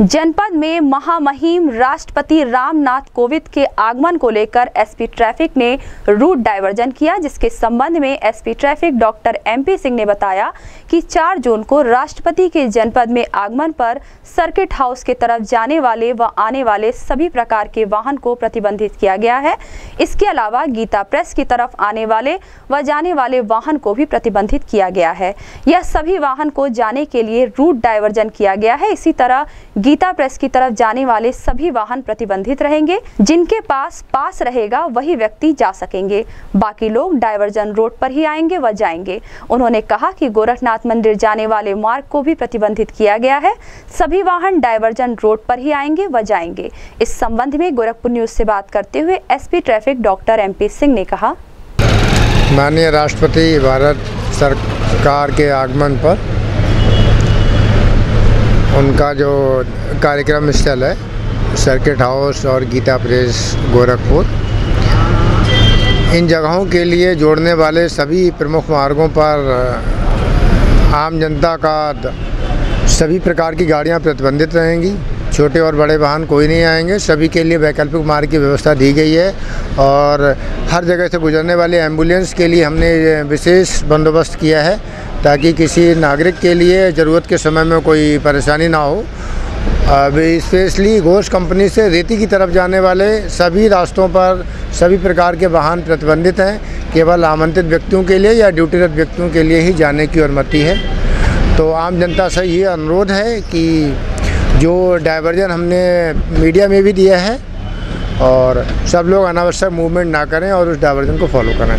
जनपद में महामहिम राष्ट्रपति रामनाथ कोविंद के आगमन को लेकर एसपी ट्रैफ़िक ने रूट डायवर्जन किया, जिसके संबंध में SP traffic doctor MP Singh ने बताया कि 4 जून को राष्ट्रपति के जनपद में आगमन पर सर्किट हाउस के तरफ़ जाने वाले व आने वाले सभी प्रकार के वाहन को प्रतिबंधित किया गया है। इसके अलावा गीता प्रेस की तरफ़ आने वाले व जाने वाले वाहन को भी प्रतिबंधित किया गया है। यह सभी वाहन को जाने के लिए रूट डायवर्जन किया गया है। इसी तरह गीता प्रेस की तरफ़ जाने वाले सभी वाहन प्रतिबंधित रहेंगे। जिनके पास पास रहेगा वही व्यक्ति जा सकेंगे। बाकी लोग डायवर्जन रोड पर ही आएँगे व जाएँगे। उन्होंने कहा कि गोरखनाथ मंदिर जाने वाले मार्ग को भी प्रतिबंधित किया गया है। सभी वाहन डायवर्जन रोड पर ही आएँगे व जाएँगे। इस संबंध में गोरखपुर न्यूज़ से बात करते हुए SP traffic doctor MP Singh ने कहा। माननीय राष्ट्रपति भारत सरकार के आगमन पर उनका जो कार्यक्रम स्थल है, सर्किट हाउस और गीता प्रेस गोरखपुर, इन जगहों के लिए जोड़ने वाले सभी प्रमुख मार्गों पर आम जनता का सभी प्रकार की गाड़ियाँ प्रतिबंधित रहेंगी। छोटे और बड़े वाहन कोई नहीं आएँगे। सभी के लिए वैकल्पिक मार्ग की व्यवस्था दी गई है और हर जगह से गुजरने वाले एंबुलेंस के लिए हमने विशेष बंदोबस्त किया है ताकि किसी नागरिक के लिए ज़रूरत के समय में कोई परेशानी ना हो। अभी स्पेशली घोष कंपनी से रेती की तरफ़ जाने वाले सभी रास्तों पर सभी प्रकार के वाहन प्रतिबंधित हैं, केवल आमंत्रित व्यक्तियों के लिए या ड्यूटीरत व्यक्तियों के लिए ही जाने की अनुमति है। तो आम जनता से ये अनुरोध है कि जो डाइवर्जन हमने मीडिया में भी दिया है और सब लोग अनावश्यक मूवमेंट ना करें और उस डाइवर्जन को फॉलो करें।